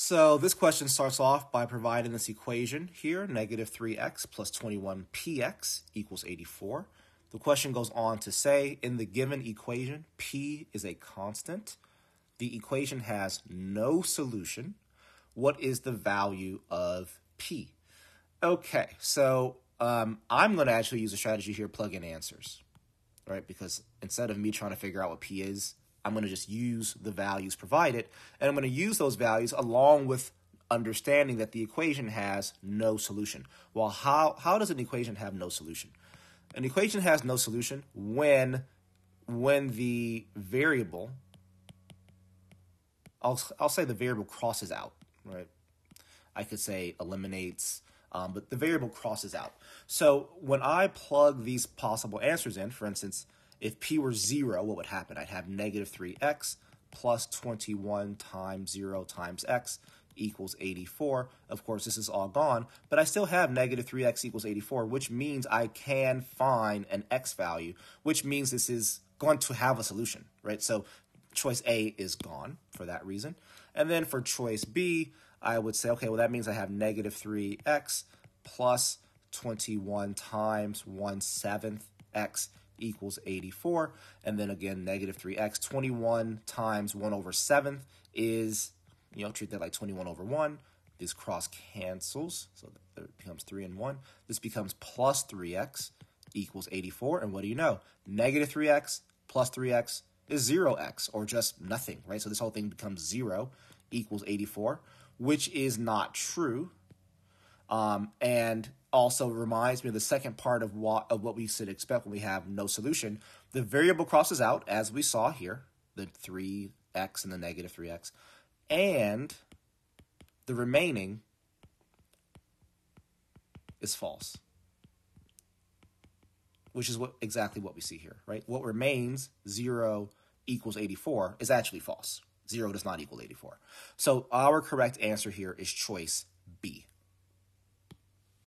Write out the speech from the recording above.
So this question starts off by providing this equation here, negative 3x plus 21px equals 84. The question goes on to say, in the given equation, p is a constant. The equation has no solution. What is the value of p? Okay, so um, I'm going to actually use a strategy here, plug in answers, right? Because instead of me trying to figure out what p is, I'm going to just use the values provided, and I'm going to use those values along with understanding that the equation has no solution. Well, how, how does an equation have no solution? An equation has no solution when, when the variable, I'll, I'll say the variable crosses out, right? I could say eliminates, um, but the variable crosses out. So when I plug these possible answers in, for instance, if p were 0, what would happen? I'd have negative 3x plus 21 times 0 times x equals 84. Of course, this is all gone, but I still have negative 3x equals 84, which means I can find an x value, which means this is going to have a solution, right? So choice A is gone for that reason. And then for choice B, I would say, okay, well, that means I have negative 3x plus 21 times 1 seventh x equals 84. And then again, negative 3x. 21 times 1 over 7th is, you know, treat that like 21 over 1. This cross cancels, so it becomes 3 and 1. This becomes plus 3x equals 84. And what do you know? Negative 3x plus 3x is 0x, or just nothing, right? So this whole thing becomes 0 equals 84, which is not true. Um, and also reminds me of the second part of what of what we should expect when we have no solution. The variable crosses out, as we saw here, the 3x and the negative 3x, and the remaining is false. Which is what exactly what we see here, right? What remains, 0 equals 84, is actually false. 0 does not equal 84. So our correct answer here is choice.